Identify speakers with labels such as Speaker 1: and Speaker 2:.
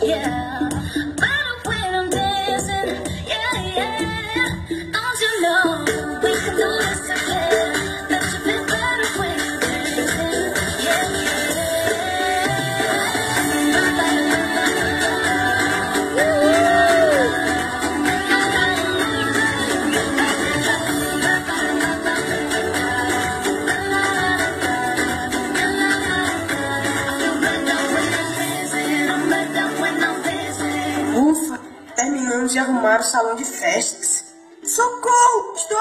Speaker 1: Don't you know we can do this? De arrumar o salão de festas. Socorro! Estou